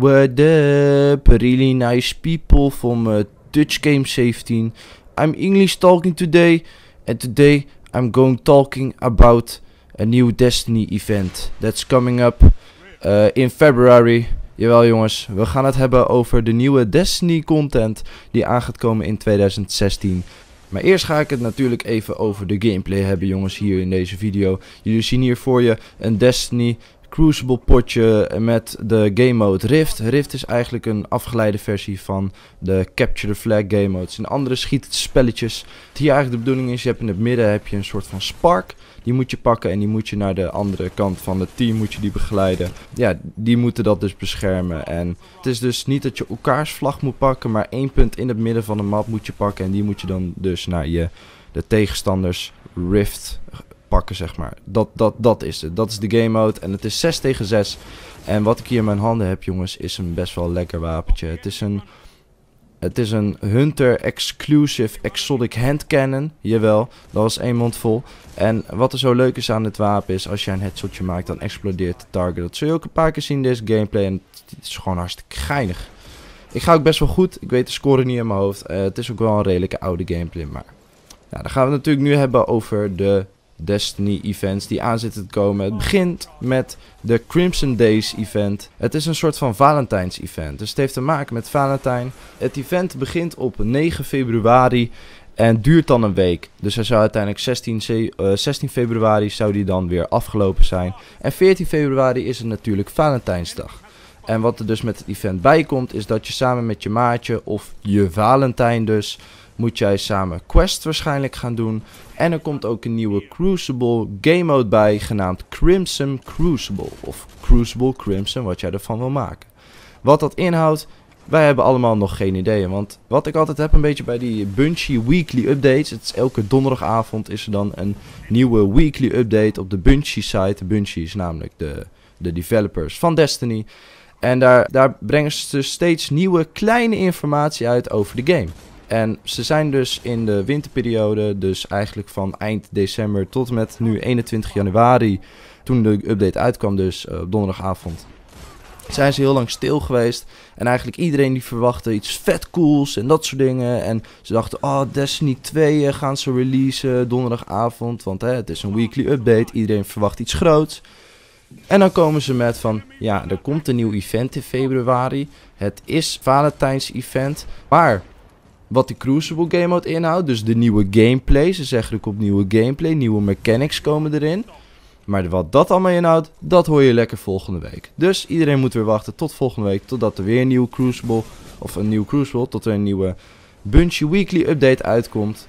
What up, really nice people from uh, Dutch Game 17. I'm English talking today, and today I'm going talking about a new Destiny event that's coming up uh, in February. Jawel jongens, we gaan het hebben over de nieuwe Destiny content die aan gaat komen in 2016. Maar eerst ga ik het natuurlijk even over de gameplay hebben jongens hier in deze video. Jullie zien hier voor je een Destiny Crucible potje met de game mode Rift. Rift is eigenlijk een afgeleide versie van de Capture the Flag game mode. Het andere schietspelletjes. Het hier eigenlijk de bedoeling is, je hebt in het midden heb je een soort van spark. Die moet je pakken en die moet je naar de andere kant van het team moet je die begeleiden. Ja, die moeten dat dus beschermen. En het is dus niet dat je elkaars vlag moet pakken, maar één punt in het midden van de map moet je pakken. En die moet je dan dus naar je de tegenstanders Rift pakken, zeg maar. Dat, dat, dat is het. Dat is de game mode. En het is 6 tegen 6. En wat ik hier in mijn handen heb, jongens, is een best wel lekker wapentje. Het is een, het is een Hunter Exclusive Exotic Hand Cannon. Jawel, dat was één mond vol. En wat er zo leuk is aan dit wapen is, als je een headshotje maakt, dan explodeert de target. Dat zul je ook een paar keer zien in deze gameplay. En het is gewoon hartstikke geinig. Ik ga ook best wel goed. Ik weet de score niet in mijn hoofd. Uh, het is ook wel een redelijke oude gameplay. Maar ja, dan gaan we het natuurlijk nu hebben over de Destiny events die aan zitten te komen. Het begint met de Crimson Days event. Het is een soort van Valentijns event. Dus het heeft te maken met Valentijn. Het event begint op 9 februari en duurt dan een week. Dus hij zou uiteindelijk 16, uh, 16 februari zou die dan weer afgelopen zijn. En 14 februari is het natuurlijk Valentijnsdag. En wat er dus met het event bij komt is dat je samen met je maatje of je Valentijn dus moet jij samen quest waarschijnlijk gaan doen. En er komt ook een nieuwe Crucible game mode bij, genaamd Crimson Crucible. Of Crucible Crimson, wat jij ervan wil maken. Wat dat inhoudt, wij hebben allemaal nog geen idee. Want wat ik altijd heb een beetje bij die Bungie weekly updates. Het is elke donderdagavond is er dan een nieuwe weekly update op de Bungie site. Bungie is namelijk de, de developers van Destiny. En daar, daar brengen ze steeds nieuwe kleine informatie uit over de game. En ze zijn dus in de winterperiode, dus eigenlijk van eind december tot met nu 21 januari, toen de update uitkwam, dus uh, donderdagavond, zijn ze heel lang stil geweest. En eigenlijk iedereen die verwachtte iets vet cools en dat soort dingen. En ze dachten, oh, Destiny 2 eh, gaan ze releasen donderdagavond, want hè, het is een weekly update. Iedereen verwacht iets groots. En dan komen ze met van, ja, er komt een nieuw event in februari. Het is Valentijns event, maar wat die Crucible game mode inhoudt. Dus de nieuwe gameplay. Ze zeggen er komt nieuwe gameplay, nieuwe mechanics komen erin. Maar wat dat allemaal inhoudt, dat hoor je lekker volgende week. Dus iedereen moet weer wachten tot volgende week. Totdat er weer een nieuwe Crucible, of een nieuwe Crucible, tot er een nieuwe Bungie Weekly Update uitkomt.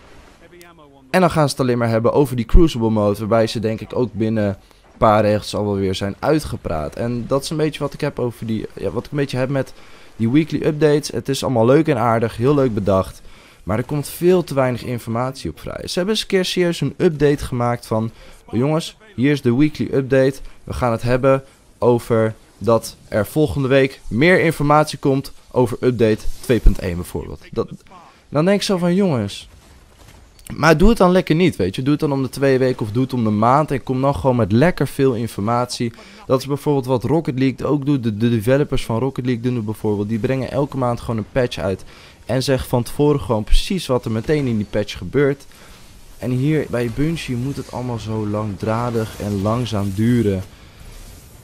En dan gaan ze het alleen maar hebben over die Crucible mode. Waarbij ze denk ik ook binnen een paar regels al wel weer zijn uitgepraat. En dat is een beetje wat ik heb over die, ja, wat ik een beetje heb met die weekly updates, het is allemaal leuk en aardig, heel leuk bedacht. Maar er komt veel te weinig informatie op vrij. Ze hebben eens een keer serieus een update gemaakt van... Jongens, hier is de weekly update. We gaan het hebben over dat er volgende week meer informatie komt over update 2.1 bijvoorbeeld. Dat, dan denk ik zo van jongens, maar doe het dan lekker niet, weet je. Doe het dan om de twee weken of doe het om de maand. En kom dan gewoon met lekker veel informatie. Dat is bijvoorbeeld wat Rocket League ook doet. De, de developers van Rocket League doen het bijvoorbeeld. Die brengen elke maand gewoon een patch uit. En zeggen van tevoren gewoon precies wat er meteen in die patch gebeurt. En hier bij Bungie moet het allemaal zo langdradig en langzaam duren.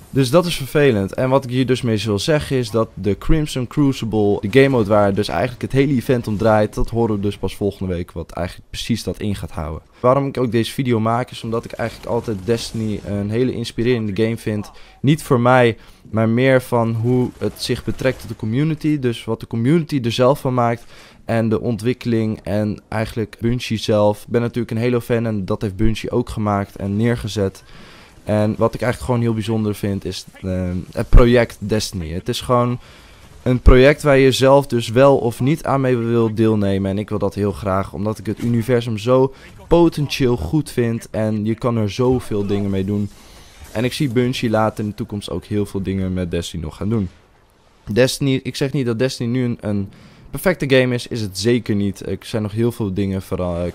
Dus dat is vervelend. En wat ik hier dus mee wil zeggen is dat de Crimson Crucible, de game mode waar dus eigenlijk het hele event om draait, dat horen we dus pas volgende week wat eigenlijk precies dat in gaat houden. Waarom ik ook deze video maak is omdat ik eigenlijk altijd Destiny een hele inspirerende game vind. Niet voor mij, maar meer van hoe het zich betrekt tot de community. Dus wat de community er zelf van maakt en de ontwikkeling en eigenlijk Bungie zelf. Ik ben natuurlijk een Halo fan en dat heeft Bungie ook gemaakt en neergezet. En wat ik eigenlijk gewoon heel bijzonder vind is uh, het project Destiny. Het is gewoon een project waar je zelf dus wel of niet aan mee wil deelnemen. En ik wil dat heel graag, omdat ik het universum zo potentieel goed vind. En je kan er zoveel dingen mee doen. En ik zie Bungie later in de toekomst ook heel veel dingen met Destiny nog gaan doen. Destiny, ik zeg niet dat Destiny nu een, een perfecte game is, is het zeker niet. Er zijn nog heel veel dingen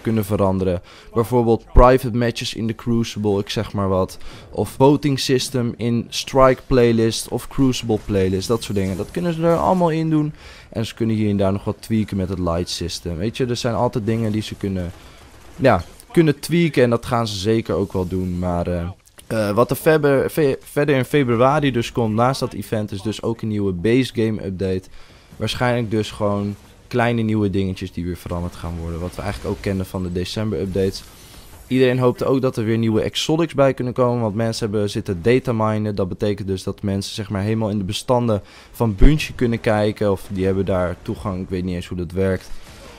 kunnen veranderen. Bijvoorbeeld private matches in de Crucible, ik zeg maar wat. Of voting system in Strike playlist of Crucible playlist, dat soort dingen. Dat kunnen ze er allemaal in doen. En ze kunnen hier en daar nog wat tweaken met het light system. Weet je, er zijn altijd dingen die ze kunnen, ja, kunnen tweaken en dat gaan ze zeker ook wel doen. Maar... Uh, uh, wat er verder, verder in februari dus komt naast dat event is dus ook een nieuwe base game update. Waarschijnlijk dus gewoon kleine nieuwe dingetjes die weer veranderd gaan worden. Wat we eigenlijk ook kennen van de december updates. Iedereen hoopte ook dat er weer nieuwe exotics bij kunnen komen. Want mensen hebben zitten dataminen. Dat betekent dus dat mensen zeg maar helemaal in de bestanden van Bungie kunnen kijken. Of die hebben daar toegang. Ik weet niet eens hoe dat werkt.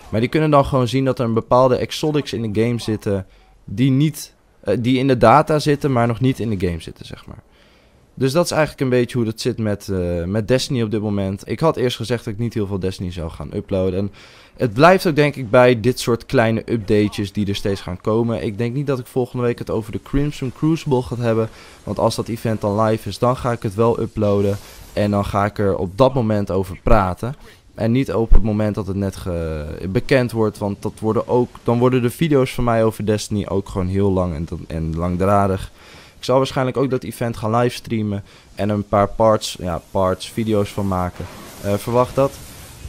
Maar die kunnen dan gewoon zien dat er een bepaalde exotics in de game zitten. Die, niet, uh, die in de data zitten, maar nog niet in de game zitten, zeg maar. Dus dat is eigenlijk een beetje hoe het zit met, uh, met Destiny op dit moment. Ik had eerst gezegd dat ik niet heel veel Destiny zou gaan uploaden. En het blijft ook denk ik bij dit soort kleine updates die er steeds gaan komen. Ik denk niet dat ik volgende week het over de Crimson Crucible ga hebben. Want als dat event dan live is, dan ga ik het wel uploaden. En dan ga ik er op dat moment over praten. En niet op het moment dat het net bekend wordt. Want dat worden ook, dan worden de video's van mij over Destiny ook gewoon heel lang en, en langdradig. Ik zal waarschijnlijk ook dat event gaan livestreamen. En een paar parts, ja, parts, video's van maken. Uh, verwacht dat.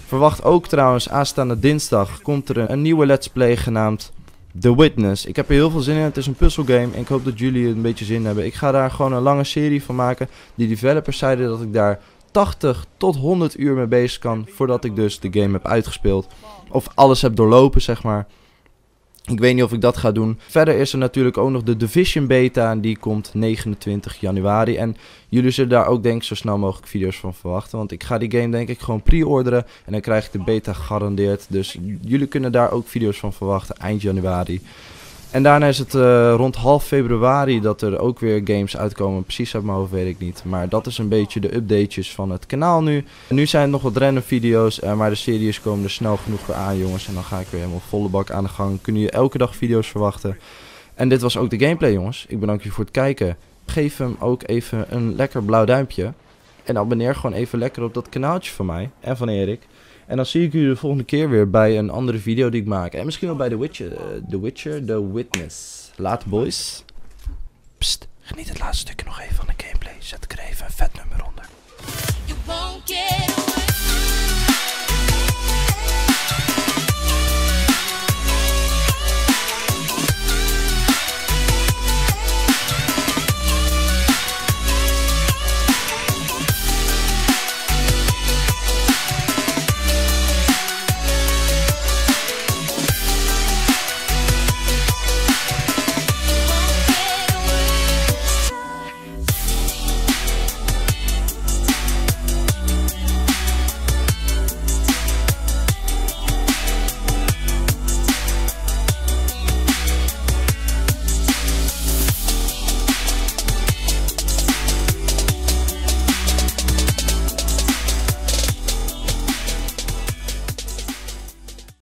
Verwacht ook trouwens, aanstaande dinsdag komt er een, nieuwe let's play genaamd The Witness. Ik heb er heel veel zin in. Het is een puzzelgame en ik hoop dat jullie een beetje zin hebben. Ik ga daar gewoon een lange serie van maken. Die developers zeiden dat ik daar 80 tot 100 uur mee bezig kan voordat ik dus de game heb uitgespeeld. Of alles heb doorlopen, zeg maar. Ik weet niet of ik dat ga doen. Verder is er natuurlijk ook nog de Division Beta. En die komt 29 januari. En jullie zullen daar ook denk ik zo snel mogelijk video's van verwachten. Want ik ga die game denk ik gewoon pre-orderen. En dan krijg ik de beta gegarandeerd. Dus jullie kunnen daar ook video's van verwachten eind januari. En daarna is het uh, rond half februari dat er ook weer games uitkomen. Precies uit mijn hoofd weet ik niet. Maar dat is een beetje de updates van het kanaal nu. Nu zijn het nog wat random video's. Uh, maar de series komen er snel genoeg weer aan jongens. En dan ga ik weer helemaal volle bak aan de gang. Kunnen je elke dag video's verwachten. En dit was ook de gameplay jongens. Ik bedank je voor het kijken. Geef hem ook even een lekker blauw duimpje. En abonneer gewoon even lekker op dat kanaaltje van mij en van Erik. En dan zie ik jullie de volgende keer weer bij een andere video die ik maak. En misschien wel bij The Witcher. Eh, The Witcher, The Witness. Laat boys. Pst, geniet het laatste stukje nog even van de gameplay. Zet er even een vet nummer onder.